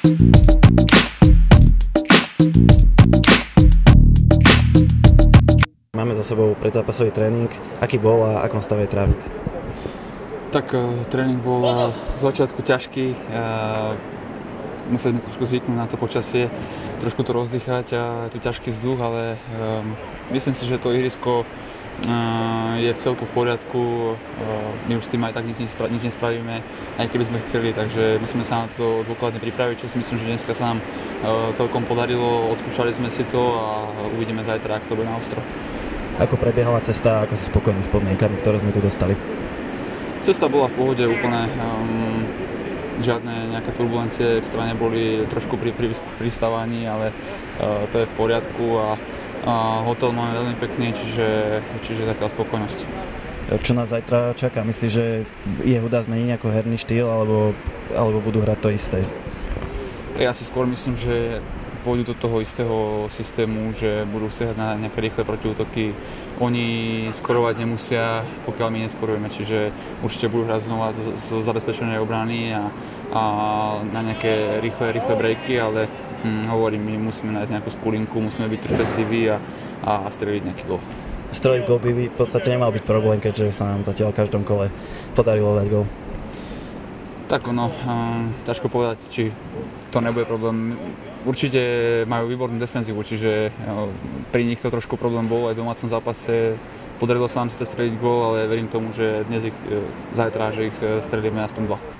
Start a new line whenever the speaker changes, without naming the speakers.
Máme za sebou predzápasový tréning. Aký bol a akom stave je trávnik?
Tak uh, tréning bol uh, z začiatku ťažký. Museli sme trošku zvyknúť na to počasie, trošku to rozdýchať a tu ťažký vzduch, ale um, myslím si, že to ihrisko uh, je v celku v poriadku. Uh, my už s tým aj tak nič, nič nespravíme, aj keby sme chceli, takže musíme sa na to dôkladne pripraviť, čo si myslím, že dneska sa nám uh, celkom podarilo. Odskúšali sme si to a uvidíme zajtra, ako to bude na ostro.
Ako prebiehala cesta, ako si spokojní s podmienkami, ktoré sme tu dostali?
Cesta bola v pohode úplne, um, žiadne nejaké turbulencie extra neboli, trošku pri, pri pristávaní, ale uh, to je v poriadku a, hotel máme veľmi pekný, čiže, čiže zatiaľ spokojnosť.
Čo nás zajtra čaká? Myslíš, že Jehuda zmení nejaký herný štýl, alebo, alebo budú hrať to isté?
Ja si skôr myslím, že pôjdu do toho istého systému, že budú siahať na nejaké rýchle protiútoky. Oni skorovať nemusia, pokiaľ my neskorujeme, čiže určite budú hrať znova zo zabezpečenej obrany a, a na nejaké rýchle, rýchle breaky, ale hm, hovorím, my musíme nájsť nejakú skulinku, musíme byť trpezliví a, a streliť nejaký gol.
Streliť gol by v podstate nemal byť problém, keďže sa nám zatiaľ v každom kole podarilo dať gol.
Tak ono, um, ťažko povedať, či to nebude problém. Určite majú výbornú defenzívu, čiže um, pri nich to trošku problém bol aj v domácom zápase. Podarilo sa nám síce streliť gól, ale verím tomu, že dnes ich, zajtra, že ich strelíme aspoň dva.